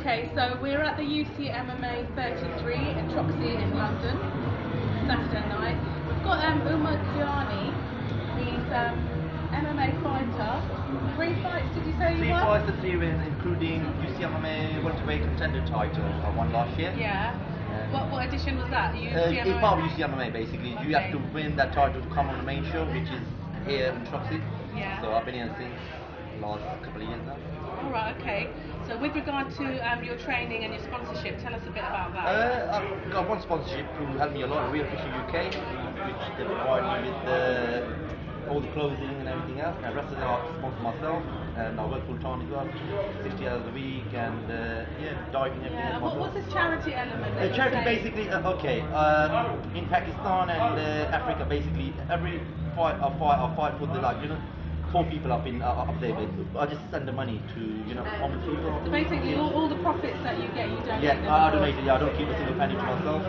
Okay, so we're at the UC MMA 33 in Troxy in London, Saturday night. We've got um, Umer Kiyani. He's um, MMA fighter. Three fights, did you say you Three won? fights three wins, including UCMMA welterweight contender title I won last year. Yeah. What, what edition was that? Uh, UC it's part of UCMMA basically. You have to win that title to come on the main show, which is here in Troxy. Yeah. So I've been here since last couple of years now. All right, okay. So with regard to um, your training and your sponsorship, tell us a bit about that. Uh, I've got one sponsorship who helped me a lot, Real Fishing UK, which they provide me with uh, all the clothing and everything else. And the rest of them I sponsor myself, and I work full time as well, 60 hours a week, and uh, yeah, diving everything yeah. What, what's the charity element? Uh, charity saying? basically, uh, okay, uh, in Pakistan and uh, Africa, basically, every fight I fight, I fight for the, like, you know, poor people up in uh, up there. But I just send the money to, you know, homeless people. Basically, all, all the profits that you get, you donate Yeah, I, I donate it. Yeah, I don't keep a single penny to myself.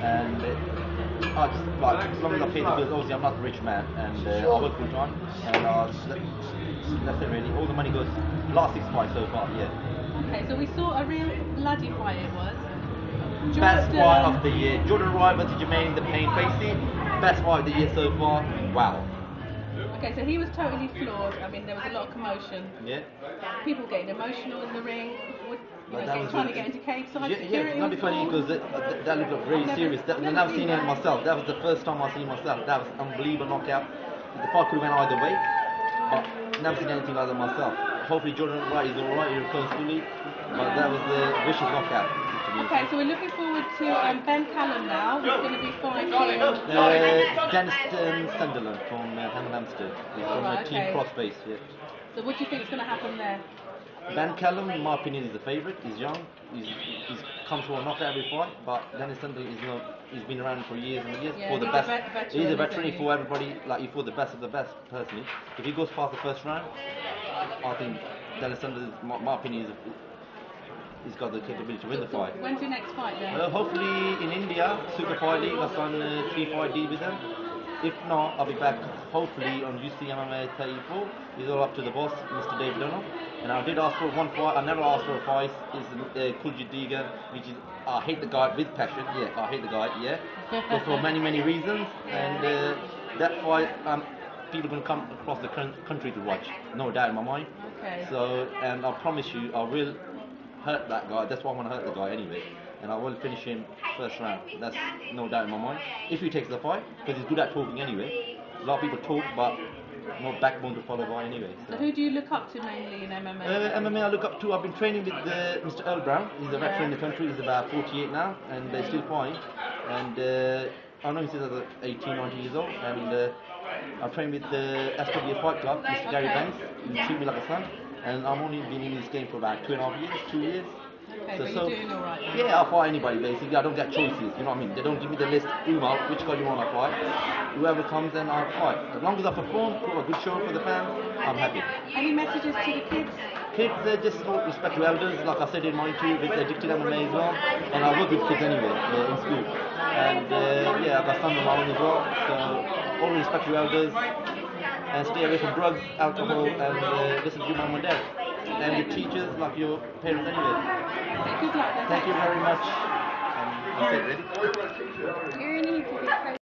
And uh, I just like as long as I pay the bills. Obviously, I'm not a rich man, and uh, I work full time. And uh, that's it really. All the money goes. Last six fights so far. Yeah. Okay, so we saw a real bloody fight it was. Best fight of the year. Jordan Wright versus Jermaine the Pain Facy. Best fight of the year so far. Wow. Okay, so he was totally floored. I mean, there was a lot of commotion. Yeah. People getting emotional in the ring. Would, you know, trying to get into cage side Yeah, yeah, it's not be funny because that, that, that looked very Never- serious. That, never I've never seen seen it myself. That was the first time I've seen myself. That was unbelievable knockout. The fight could have went either way, but never seen anything like that myself. Hopefully Jordan Wright is alright, he recovers fully, but that was the vicious knockout. Okay, so we're looking forward to um, Ben Callum now. who's going to be fighting. Uh, Dennis um, Sunderland from uh, Hammond Hampstead. He's from Alright, the Team okay. Crossbase. Yeah. So what do you think is going to happen there? Ben Callum, in my opinion, is the favourite. He's young. He's, he's come to a knockout every fight, but Dennis Sunderland is not. He's been around for years and years. Yeah, for the he's a best. veteran, he's a veteran. he? He fought everybody. Like he fought the best of the best. Personally, if he goes past the first round, I think Dennis Sunderland, my, my opinion, is he's got the capability to win the fight. When's your next fight then? Well, hopefully in India, Super Fight League, I've done a three fight deal with them. If not, I'll be back hopefully on UC MMA 34. It's all up to the boss, Mr. Dave Dunham. And I did ask for one fight. I never asked for a fight. Is uh, Kulji Diga, which is I hate the guy with passion. Yeah, I hate the guy. Yeah, but for many many reasons. And uh, that fight, um, people are gonna come across the country to watch. No doubt in my mind. Okay. So, and I promise you, I will hurt that guy. That's why I want to hurt the guy anyway. And I will finish him first round. That's no doubt in my mind. If he takes the fight, because he's good at talking anyway. A lot of people talk, but no backbone to follow by anyway. So who do you look up to mainly in MMA? Uh, MMA I look up to. I've been training with uh, Mr. Earl Brown. He's a veteran in the country. He's about 48 now, and uh, still fighting. And uh, I know he's since I was 18, 19 years old. And uh, I trained with the SW Fight Club, Mr. Gary Banks. He treat me like a son. And I'm only been in this game for about two and a half years, two years. Okay, you're doing all right. Yeah, I'll fight anybody basically. I don't get choices. You know what I mean? They don't give me the list. Umer, which guy you want to fight? Whoever comes, then I'll fight. As long as I perform, put a good show for the fans, I'm happy. Any messages to the kids? Kids, they just respect to elders, like I said in my interview with Addicted MMA as well. And I work with kids anyway uh, in school. And uh, yeah, I've got some of my own as well. So always respect your elders and stay away from drugs, alcohol, and uh, listen to your mom and dad. And your teachers, like your parents anyway. Okay, good. Thank you very much. And